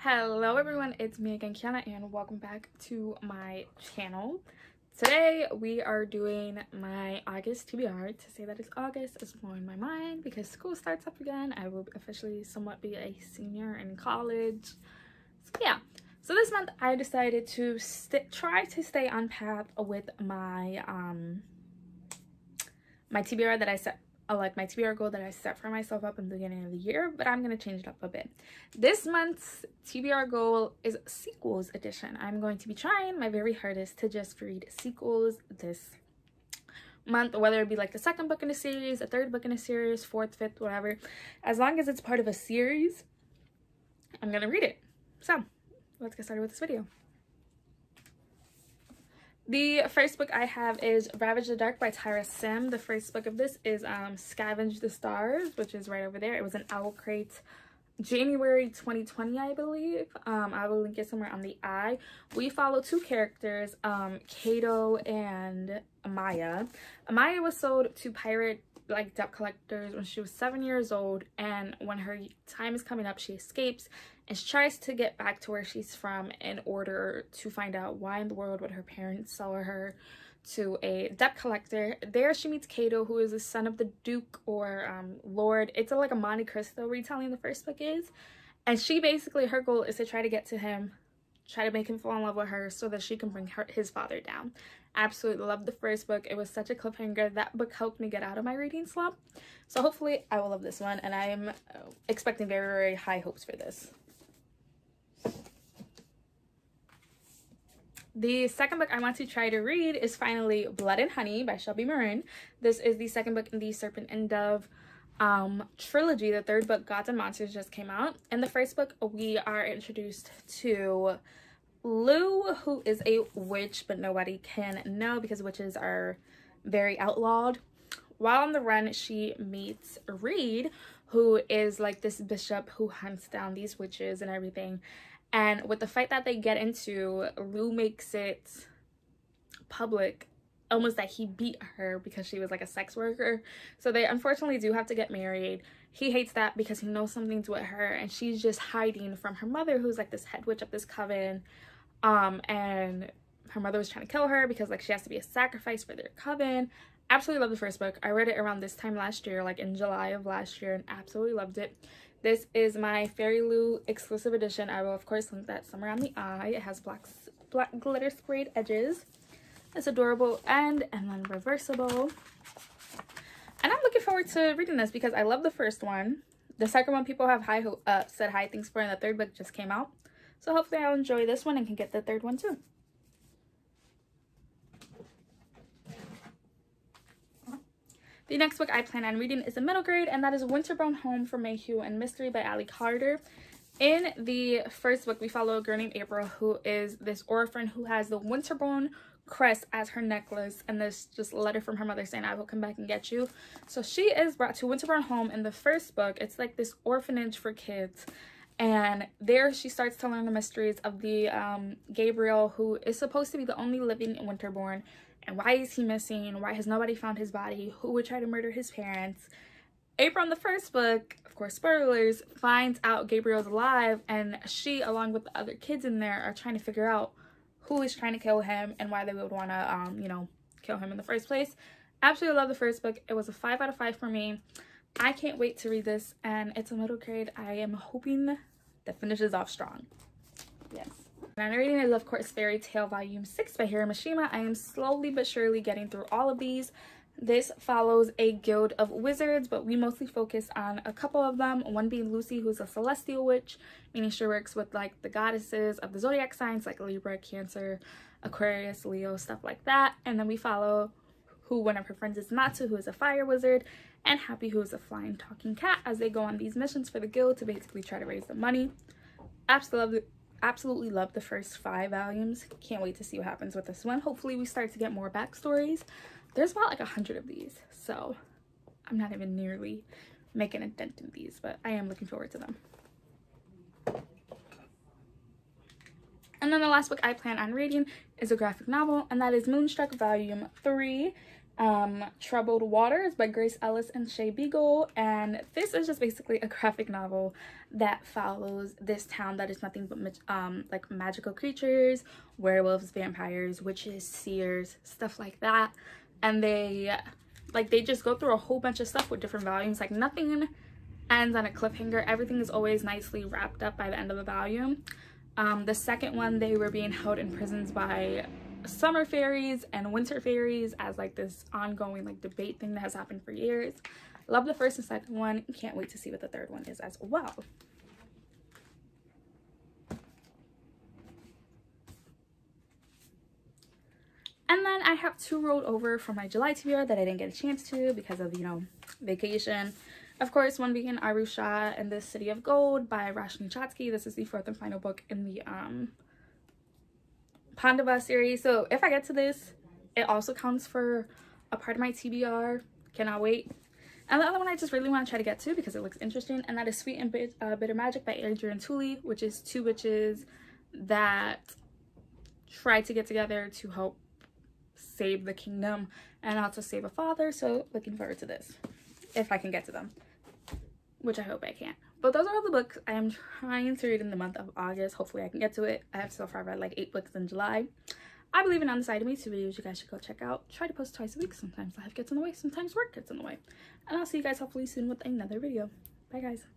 Hello everyone, it's me again, Kyana, and welcome back to my channel. Today we are doing my August TBR. To say that it's August is blowing my mind because school starts up again. I will officially somewhat be a senior in college. So yeah, so this month I decided to try to stay on path with my um my TBR that I set like my TBR goal that I set for myself up in the beginning of the year, but I'm going to change it up a bit. This month's TBR goal is sequels edition. I'm going to be trying my very hardest to just read sequels this month, whether it be like the second book in a series, a third book in a series, fourth, fifth, whatever. As long as it's part of a series, I'm going to read it. So, let's get started with this video. The first book I have is Ravage the Dark by Tara Sim. The first book of this is um, Scavenge the Stars, which is right over there. It was an OwlCrate January 2020, I believe. Um, I will link it somewhere on the eye. We follow two characters, um, Cayo and Amaya. Amaya was sold to pirate like debt collectors when she was seven years old and when her time is coming up she escapes and she tries to get back to where she's from in order to find out why in the world would her parents sell her to a debt collector. There she meets Cayo, who is the son of the Duke or um, Lord. It's a, like a Monte Cristo retelling the first book is. And she basically, her goal is to try to get to him, try to make him fall in love with her so that she can bring her, his father down. Absolutely loved the first book. It was such a cliffhanger. That book helped me get out of my reading slump. So hopefully I will love this one. And I am uh, expecting very, very high hopes for this. The second book I want to try to read is finally Blood and Honey by Shelby Mahurin. This is the second book in the Serpent and Dove um, trilogy. The third book, Gods and Monsters, just came out. In the first book, we are introduced to Lou, who is a witch, but nobody can know because witches are very outlawed. While on the run, she meets Reed, who is like this bishop who hunts down these witches and everything. And with the fight that they get into, Lou makes it public almost that he beat her because she was like a sex worker. So they unfortunately do have to get married. He hates that because he knows something's with her and she's just hiding from her mother who's like this head witch of this coven. Um and her mother was trying to kill her because like she has to be a sacrifice for their coven. Absolutely love the first book. I read it around this time last year, like in July of last year and absolutely loved it. This is my FairyLoot exclusive edition. I will, of course, link that somewhere on the eye. It has black, black glitter sprayed edges. It's adorable and, and then reversible. And I'm looking forward to reading this because I love the first one. The second one people have high uh, said high things for and the third book just came out. So hopefully I'll enjoy this one and can get the third one too. The next book I plan on reading is a middle grade, and that is Winterborne Home for Mayhem and Mystery by Ally Carter. In the first book, we follow a girl named April who is this orphan who has the Winterborne crest as her necklace and this just letter from her mother saying I will come back and get you. So she is brought to Winterborne Home in the first book. It's like this orphanage for kids and there she starts to learn the mysteries of the um, Gabriel who is supposed to be the only living Winterborne and why is he missing? Why has nobody found his body? Who would try to murder his parents? April in the first book, of course, spoilers, finds out Gabriel's alive and she, along with the other kids in there, are trying to figure out who is trying to kill him and why they would want to, um, you know, kill him in the first place. Absolutely love the first book. It was a 5 out of 5 for me. I can't wait to read this and it's a middle grade. I am hoping that finishes off strong. Yes. And I'm reading is of course Fairy Tail Volume 6 by Hiro Mashima. I am slowly but surely getting through all of these. This follows a guild of wizards, but we mostly focus on a couple of them. One being Lucy, who's a celestial witch, meaning she works with like the goddesses of the zodiac signs like Libra, Cancer, Aquarius, Leo, stuff like that. And then we follow who one of her friends is Natsu, who is a fire wizard, and Happy, who is a flying talking cat, as they go on these missions for the guild to basically try to raise the money. Absolutely absolutely love the first five volumes. Can't wait to see what happens with this one. Hopefully we start to get more backstories. There's about like a hundred of these, so I'm not even nearly making a dent in these, but I am looking forward to them. And then the last book I plan on reading is a graphic novel, and that is Moonstruck Volume 3. um, Troubled Waters by Grace Ellis and Shae Beagle. And this is just basically a graphic novel that follows this town that is nothing but um, like magical creatures, werewolves, vampires, witches, seers, stuff like that. And they like they just go through a whole bunch of stuff with different volumes. Like nothing ends on a cliffhanger. Everything is always nicely wrapped up by the end of the volume. Um, the second one, they were being held in prisons by summer fairies and winter fairies as like this ongoing like debate thing that has happened for years. Love the first and second one. Can't wait to see what the third one is as well. I have two rolled over from my July TBR that I didn't get a chance to because of, you know, vacation. Of course, one being Aru Shah and the City of Gold by Roshani Chokshi. This is the fourth and final book in the um Pandava series. So if I get to this, it also counts for a part of my TBR. Cannot wait. And the other one I just really want to try to get to because it looks interesting, and that is Sweet and Bit uh, Bitter Magic by Adrienne Tooley, which is two witches that try to get together to help save the kingdom and also save a father. So looking forward to this, if I can get to them, which I hope I can. But those are all the books I am trying to read in the month of August. Hopefully I can get to it. I have so far read like eight books in July. I believe in On the Side of Me, two videos you guys should go check out. Try to post twice a week. Sometimes life gets in the way, sometimes work gets in the way. And I'll see you guys hopefully soon with another video. Bye guys.